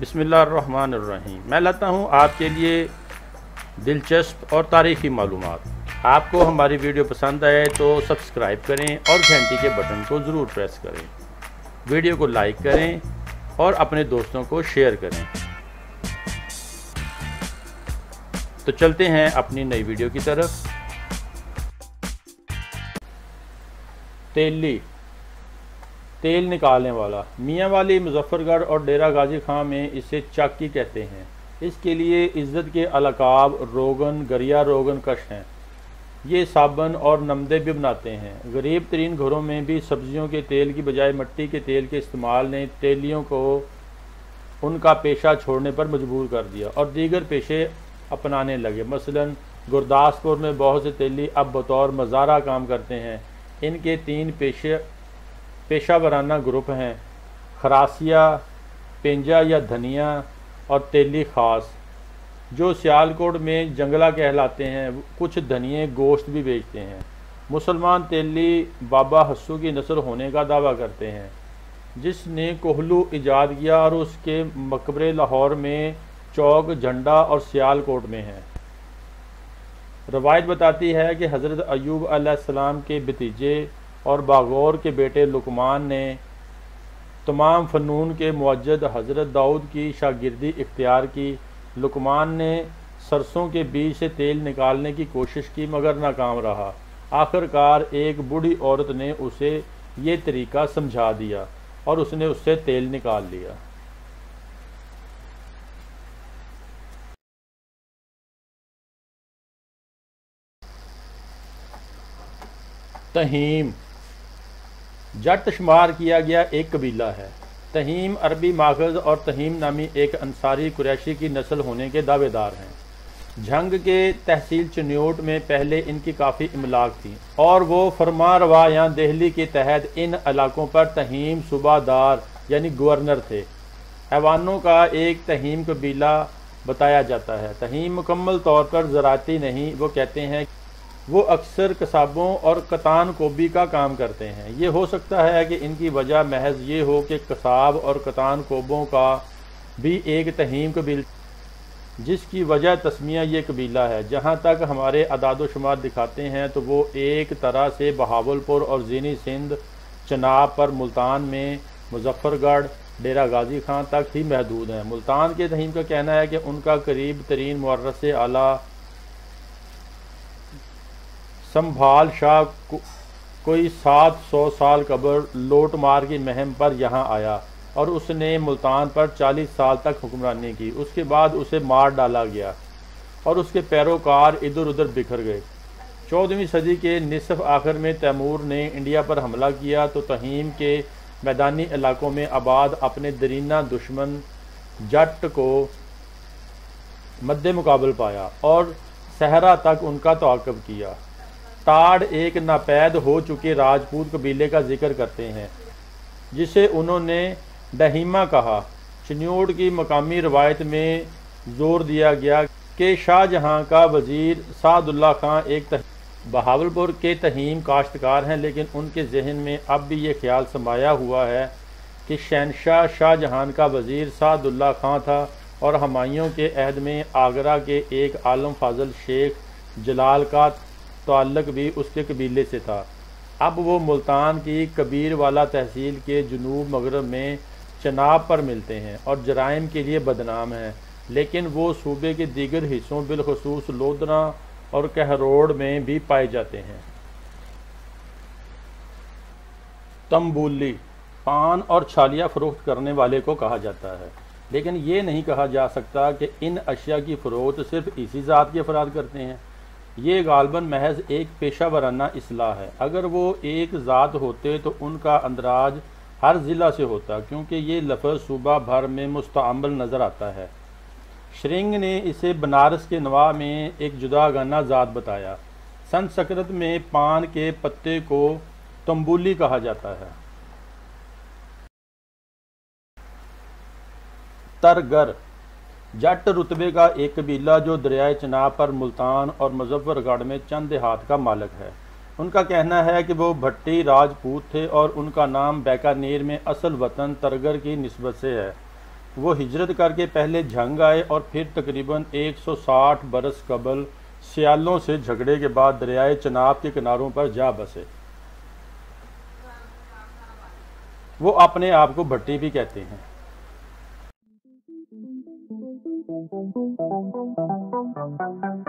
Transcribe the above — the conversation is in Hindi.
बिसमीम मैं लाता हूँ आपके लिए दिलचस्प और तारीख़ी मालूम आपको हमारी वीडियो पसंद आए तो सब्सक्राइब करें और घंटी के बटन को ज़रूर प्रेस करें। वीडियो को लाइक करें और अपने दोस्तों को शेयर करें। तो चलते हैं अपनी नई वीडियो की तरफ़। तेली। तेल निकालने वाला। मियाँ वाली मुजफ्फरगढ़ और डेरा गाजी खां में इसे चाकी कहते हैं। इसके लिए इज़्ज़त के अलकाब रोगन, गरिया रोगन कश हैं। ये साबन और नमदे भी बनाते हैं। गरीब तरीन घरों में भी सब्जियों के तेल की बजाय मिट्टी के तेल के इस्तेमाल ने तेलियों को उनका पेशा छोड़ने पर मजबूर कर दिया और दीगर पेशे अपनाने लगे। मसलन, गुरदासपुर में बहुत से तेली अब बतौर मज़ारा काम करते हैं। इनके तीन पेशे पेशा वराना ग्रुप हैं। खरासिया, पेंजा या धनिया और तेली ख़ास। जो सियालकोट में जंगला कहलाते हैं, कुछ धनिए गोश्त भी बेचते हैं। मुसलमान तेली बाबा हस्सू की नस्ल होने का दावा करते हैं। जिसने कोहलू ईजाद किया और उसके मकबरे लाहौर में चौक झंडा और सियालकोट में है। रवायत बताती है कि हज़रत अयूब अलैहिस्सलाम के भतीजे और बागौर के बेटे लुकमान ने तमाम फ़नून के मुजद हज़रत दाऊद की शागिर्दी इख्तियार की। लुकमान ने सरसों के बीज से तेल निकालने की कोशिश की, मगर नाकाम रहा। आखिरकार एक बूढ़ी औरत ने उसे ये तरीका समझा दिया और उसने उससे तेल निकाल लिया। तहीम। जट शुमार किया गया एक कबीला है। तहीम अरबी माखज और तहीम नामी एक अंसारी कुरैशी की नस्ल होने के दावेदार हैं। झंग के तहसील चन्योट में पहले इनकी काफ़ी इमलाक थी और वो फरमा रवा या दहली के तहत इन इलाकों पर तहीम सूबादार यानी गवर्नर थे। ऐवानों का एक तहीम कबीला बताया जाता है। तहीम मुकम्मल तौर पर ज़राती नहीं, वो कहते हैं वो अक्सर कसाबों और कतान कोबी का काम करते हैं। ये हो सकता है कि इनकी वजह महज ये हो कि कसाब और कतान कोबों का भी एक तहीम कबील जिसकी वजह तस्मिया ये कबीला है। जहाँ तक हमारे अदाद शुमार दिखाते हैं तो वो एक तरह से बहावलपुर और जीनी सिंध, चनाब पर मुल्तान में मुजफ्फरगढ़, डेरा गाजी खां तक ही महदूद हैं। मुल्तान के तहीम का कहना है कि उनका करीब तरीन मुर्रस आला संभाल शाह को, कोई सात सौ साल कबर लोट मार की महम पर यहाँ आया और उसने मुल्तान पर चालीस साल तक हुक्मरानी की। उसके बाद उसे मार डाला गया और उसके पैरोकार इधर उधर बिखर गए। चौदहवीं सदी के निसफ आखिर में तैमूर ने इंडिया पर हमला किया तो तहीम के मैदानी इलाकों में आबाद अपने दरीना दुश्मन जट को मद्द मुकाबल पाया और सहरा तक उनका तकब किया। ताड़ एक नापैद हो चुके राजपूत कबीले का ज़िक्र करते हैं, जिसे उन्होंने डहीमा कहा। चन्योड़ की मकामी रवायत में ज़ोर दिया गया कि शाहजहाँ का वज़ीर सादुल्ला खां एक बहावलपुर के तहीम काश्तकार हैं, लेकिन उनके जहन में अब भी ये ख्याल समाया हुआ है कि शहनशाह शाहजहां का वज़ीर सादुल्ला खां था और हमायूं के अहद में आगरा के एक आलम फाजल शेख जलाल का ताल्लुक भी उसके कबीले से था। अब वो मुल्तान की कबीर वाला तहसील के जनूब मगरब में चनाब पर मिलते हैं और जराइम के लिए बदनाम हैं। लेकिन वो सूबे के दीगर हिस्सों बिलखसूस लोधना और कहरोड़ में भी पाए जाते हैं। तम्बूली पान और छालिया फ़रोख्त करने वाले को कहा जाता है। लेकिन ये नहीं कहा जा सकता कि इन अशिया की फ़रोख्त सिर्फ़ इसी ज़ात के अफराद करते हैं। ये गालबन महज एक पेशा वराना असलाह है। अगर वो एक ज़ात होते तो उनका अंदराज हर ज़िला से होता, क्योंकि ये लफज सूबा भर में मुस्तमल नज़र आता है। श्रृंग ने इसे बनारस के नवा में एक जुदा गाना ज़ात बताया। सन संस्कृत में पान के पत्ते को तंबूली कहा जाता है। तरगर जट रुतबे का एक कबीला जो दरियाए चनाब पर मुल्तान और मुजफ्फरगढ़ में चंद देहात का मालिक है उनका कहना है कि वो भट्टी राजपूत थे और उनका नाम बैकानेर में असल वतन तरगर की नस्बत से है वो हिजरत करके पहले झंग आए और फिर तकरीबन 160 बरस कबल सियालों से झगड़े के बाद दरियाए चनाब के किनारों पर जा बसे वो अपने आप को भट्टी भी कहते हैं Thank you.